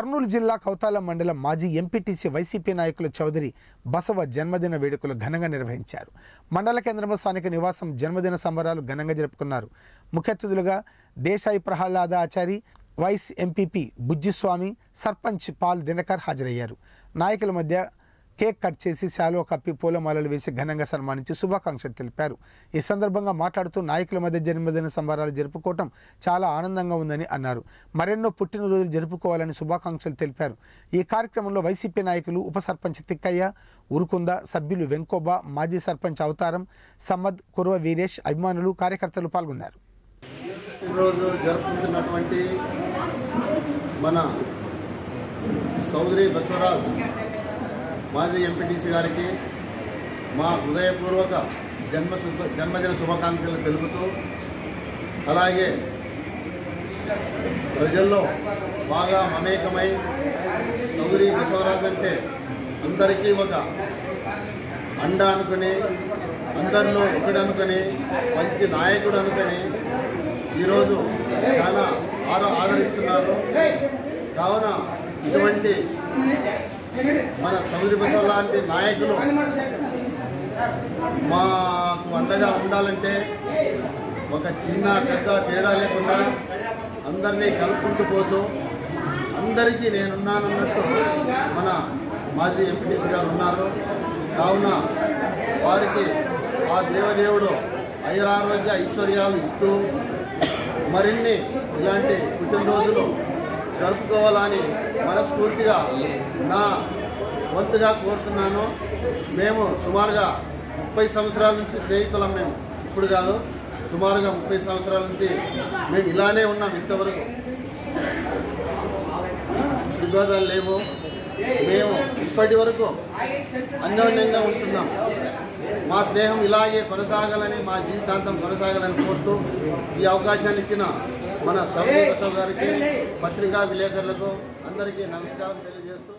కర్నూలు జిల్లా కౌతాల మండలం మాజీ ఎంపీటీసీ వైసీపీ నాయకుల చౌదరి బసవ జన్మదిన వేడుకలు ఘనంగా నిర్వహించారు. మండల కేంద్రంలో స్థానిక నివాసం జన్మదిన సంబరాలు ఘనంగా జరుపుకున్నారు. ముఖ్య అతిథులుగా Desai Prahlada Achari vice MPP Bujjiswamy sarpanch Paul Dinakar హాజరయ్యారు. నాయకుల మధ్య కేక్ కట్ చేసి శాలువ కప్పి పూలమాలలు వేసి ఘనంగా సన్మానించి శుభాకాంక్షలు తెలిపారు. ఈ సందర్భంగా మాట్లాడుతూ నాయకుల మధ్య జన్మదిన సంబరాలు జరుపుకోవటం చాలా ఆనందంగా ఉందని అన్నారు. మరెన్నో పుట్టినరోజులు జరుపుకోవాలని శుభాకాంక్షలు తెలిపారు. ఈ కార్యక్రమంలో వైసీపీ నాయకులు ఉప సర్పంచ్ తిక్కయ్య ఉరుకుంద సభ్యులు వెంకోబా మాజీ సర్పంచ్ అవతారం సమ్మద్ కుర్వ వీరేష్ అభిమానులు కార్యకర్తలు పాల్గొన్నారు. ఈరోజు జరుపుకుంటున్నటువంటి మన సౌదరి బసవరాజ్ మాజీ ఎంపీటీసీ గారికి మా హృదయపూర్వక జన్మ శుభ జన్మదిన శుభాకాంక్షలు తెలుపుతూ అలాగే ప్రజల్లో బాగా మమేకమై సౌదరి బసవరాజ్ అంటే అందరికీ ఒక అండ అనుకుని అందరిలో ఒకడు అనుకుని మంచి నాయకుడు అనుకుని ఈరోజు చాలా ఆదరిస్తున్నారు. కావున ఇటువంటి మన సౌదరి బసవ లాంటి నాయకులు మాకు అండగా ఉండాలంటే ఒక చిన్న పెద్ద తేడా లేకుండా అందరినీ కలుపుకుంటూ పోతూ అందరికీ నేనున్నానన్నట్టు మన మాజీ ఎంపీటీసీ గారు ఉన్నారు. కావున వారికి ఆ దేవదేవుడు ఐరారోగ్య ఐశ్వర్యాలు ఇస్తూ మరిన్ని ఇలాంటి పుట్టినరోజులు జరుపుకోవాలని మనస్ఫూర్తిగా నా వంతుగా కోరుతున్నాను. మేము సుమారుగా ముప్పై సంవత్సరాల నుంచి స్నేహితులం మేము. ఇప్పుడు కాదు సుమారుగా ముప్పై సంవత్సరాల నుంచి మేము ఇలానే ఉన్నాం ఇంతవరకు. వివాదాలు లేవు. మేము ఇప్పటి వరకు అన్యోన్యంగా ఉంటున్నాం. మా స్నేహం ఇలాగే కొనసాగాలని మా జీవితాంతం కొనసాగాలని కోరుతూ ఈ అవకాశాన్ని ఇచ్చిన మన సౌదీ గారికి పత్రికా విలేకరులకు అందరికీ నమస్కారం తెలియజేస్తూ